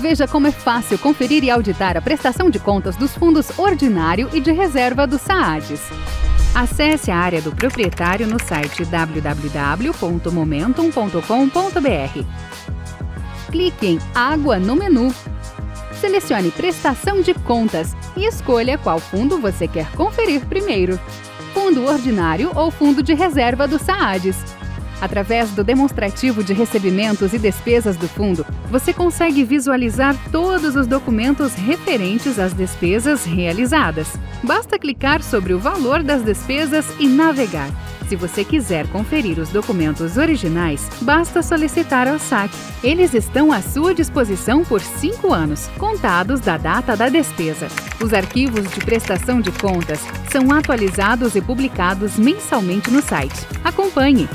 Veja como é fácil conferir e auditar a prestação de contas dos fundos ordinário e de reserva do SAADES. Acesse a área do proprietário no site www.momentum.com.br. Clique em Água no menu. Selecione Prestação de Contas e escolha qual fundo você quer conferir primeiro: Fundo Ordinário ou Fundo de Reserva do SAADES. Através do demonstrativo de recebimentos e despesas do fundo, você consegue visualizar todos os documentos referentes às despesas realizadas. Basta clicar sobre o valor das despesas e navegar. Se você quiser conferir os documentos originais, basta solicitar ao SAC. Eles estão à sua disposição por cinco anos, contados da data da despesa. Os arquivos de prestação de contas são atualizados e publicados mensalmente no site. Acompanhe!